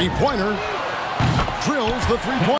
three-pointer. Drills the three-pointer.